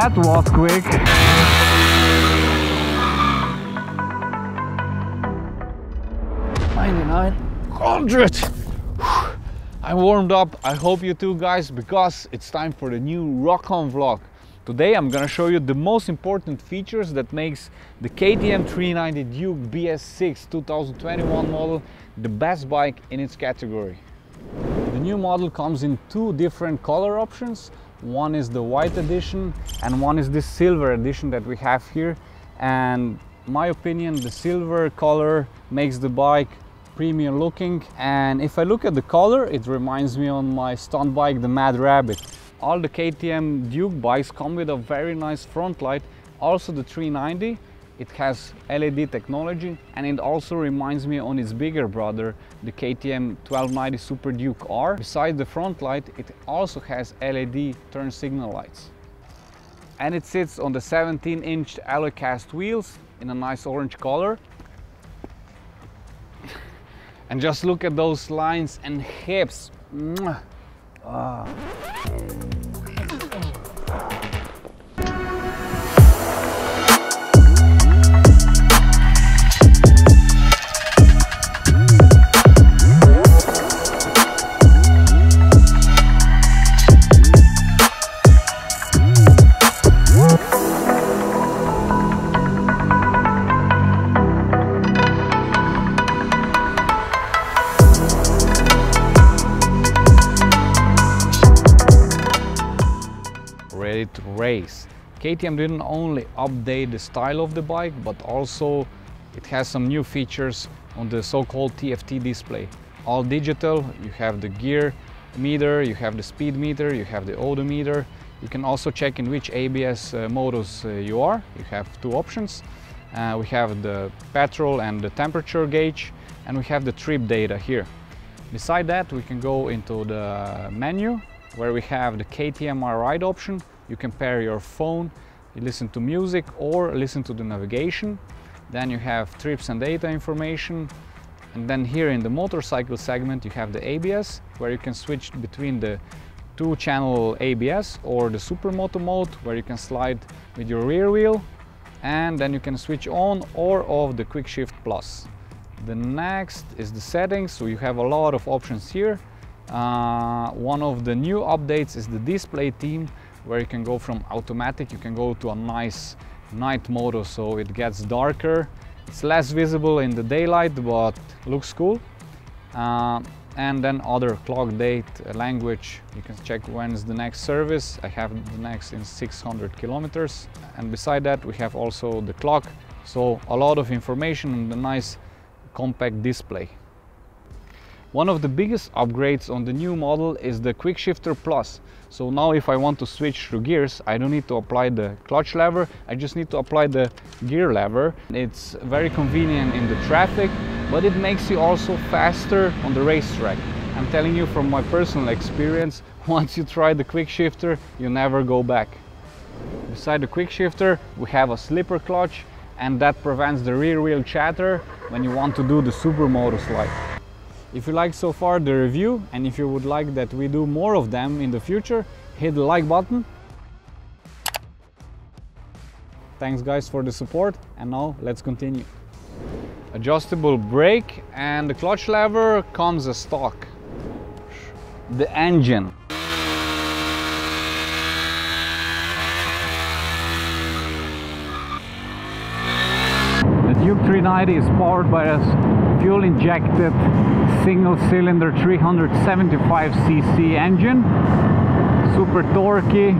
That was quick. Ninety-nine hundred. I'm warmed up. I hope you too, guys, because it's time for the new RokON vlog. Today I'm gonna show you the most important features that makes the KTM 390 Duke BS6 2021 model the best bike in its category. The new model comes in two different color options. One is the white edition and one is the silver edition that we have here. And my opinion, the silver color makes the bike premium looking. And if I look at the color, it reminds me on my stunt bike, the Mad Rabbit. All the KTM Duke bikes come with a very nice front light. Also the 390, it has LED technology and it also reminds me on its bigger brother, the KTM 1290 Super Duke R. Besides the front light, it also has LED turn signal lights. And it sits on the 17 inch alloy cast wheels in a nice orange color. and just look at those lines and hips. Ah. KTM didn't only update the style of the bike, but also it has some new features on the so-called TFT display. All digital, you have the gear meter, you have the speed meter, you have the odometer. You can also check in which ABS uh, uh, you are. You have two options. Uh, we have the petrol and the temperature gauge, and we have the trip data here. Beside that, we can go into the menu where we have the KTM Ride option. You can pair your phone, you listen to music or listen to the navigation. Then you have trips and data information. And then here in the motorcycle segment, you have the ABS, where you can switch between the two channel ABS or the Supermoto mode, where you can slide with your rear wheel. And then you can switch on or off the Quick Shift Plus. The next is the settings, so you have a lot of options here. Uh, one of the new updates is the display theme where you can go from automatic, you can go to a nice night mode so it gets darker. It's less visible in the daylight but looks cool. Uh, and then other clock date, uh, language, you can check when's the next service. I have the next in 600 kilometers. And beside that we have also the clock. So a lot of information and a nice compact display. One of the biggest upgrades on the new model is the Quick Shifter Plus. So now if I want to switch through gears, I don't need to apply the clutch lever, I just need to apply the gear lever. It's very convenient in the traffic, but it makes you also faster on the racetrack. I'm telling you from my personal experience, once you try the Quick Shifter, you never go back. Beside the Quick Shifter, we have a slipper clutch and that prevents the rear wheel chatter when you want to do the supermoto slide. If you like so far the review and if you would like that we do more of them in the future, hit the like button. Thanks guys for the support and now let's continue. Adjustable brake and the clutch lever comes as stock. The engine. The Duke 390 is powered by a fuel injected single cylinder 375cc engine super torquey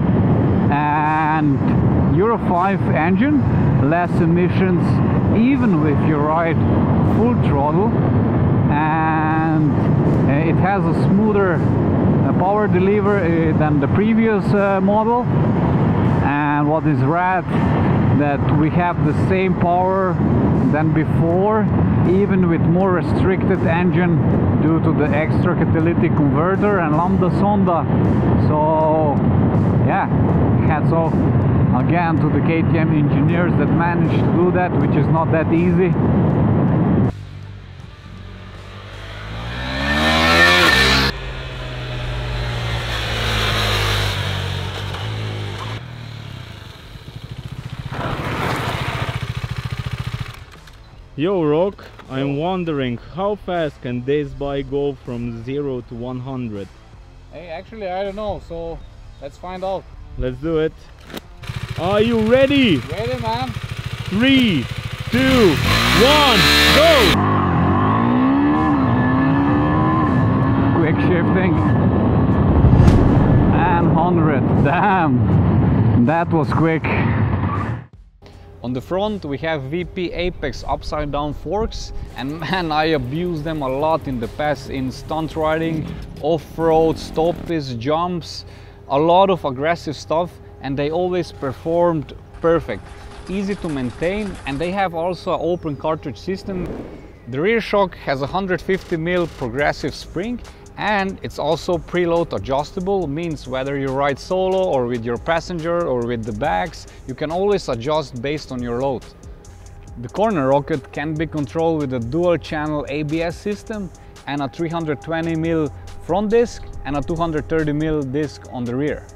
and Euro 5 engine less emissions even if you ride full throttle. And uh, it has a smoother uh, power delivery uh, than the previous model. And what is rad that we have the same power than before even with more restricted engine due to the extra catalytic converter and lambda sonda. So yeah hats off again to the KTM engineers that managed to do that which is not that easy Yo Rok, I'm wondering how fast can this bike go from 0 to 100? Hey, actually I don't know, so let's find out. Let's do it. Are you ready? Ready, man? Three, two, one, go! Quick shifting. And 100, damn, that was quick. On the front we have WP Apex upside down forks and man I abused them a lot in the past in stunt riding, off-road, stoppies, jumps, a lot of aggressive stuff and they always performed perfect. Easy to maintain and they have also an open cartridge system. The rear shock has a 150 mil progressive spring and it's also preload adjustable means whether you ride solo or with your passenger or with the bags you can always adjust based on your load the corner rocket can be controlled with a dual channel ABS system and a 320 mm front disc and a 230 mm disc on the rear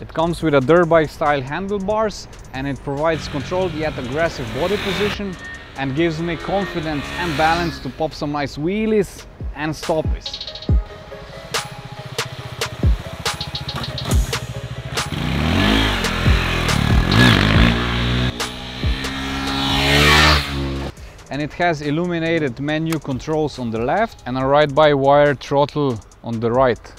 it comes with a dirt bike style handlebars and it provides controlled yet aggressive body position and gives me confidence and balance to pop some nice wheelies and stoppies. And it has illuminated menu controls on the left and a ride-by-wire throttle on the right.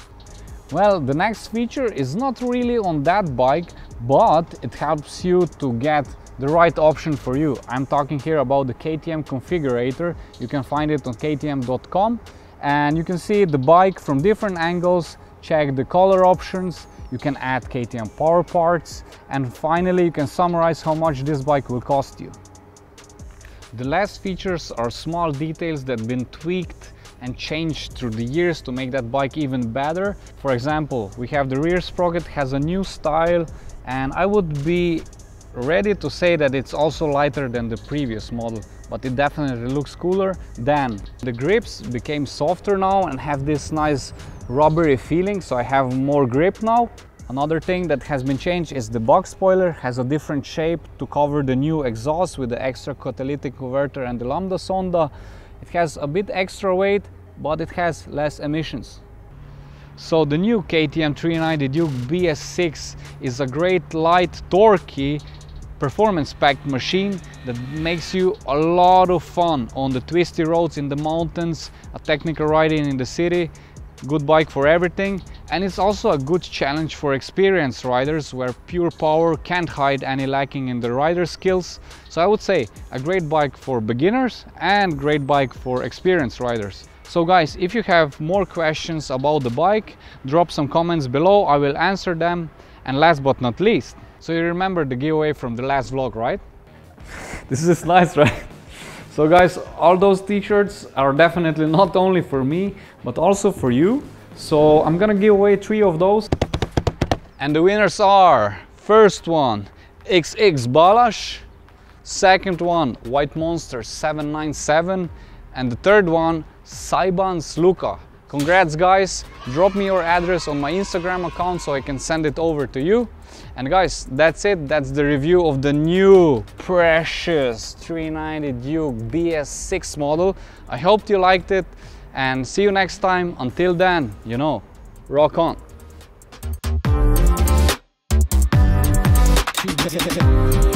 Well, the next feature is not really on that bike, but it helps you to get the right option for you. I'm talking here about the KTM configurator. You can find it on ktm.com and you can see the bike from different angles, check the color options, you can add KTM power parts and finally you can summarize how much this bike will cost you. The last features are small details that have been tweaked and changed through the years to make that bike even better. For example, we have the rear sprocket has a new style and I would be ready to say that it's also lighter than the previous model, but it definitely looks cooler. Then the grips became softer now and have this nice rubbery feeling, so I have more grip now. Another thing that has been changed is the box spoiler has a different shape to cover the new exhaust with the extra catalytic converter and the lambda sonda. It has a bit extra weight, but it has less emissions. So the new KTM 390 Duke BS6 is a great light torquey performance packed machine that makes you a lot of fun on the twisty roads in the mountains, a technical riding in the city good bike for everything and it's also a good challenge for experienced riders where pure power can't hide any lacking in the rider skills. So i would say a great bike for beginners and great bike for experienced riders. So guys if you have more questions about the bike drop some comments below. I will answer them. And last but not least so you remember the giveaway from the last vlog right? This is nice right so guys, all those t-shirts are definitely not only for me, but also for you. So I'm gonna give away three of those. And the winners are, first one, XX Balash, second one, White Monster 797, and the third one, Saiban Sluka. Congrats guys, drop me your address on my Instagram account so I can send it over to you. And guys, that's it. That's the review of the new precious 390 Duke BS6 model. I hope you liked it and see you next time. Until then, you know, rock on.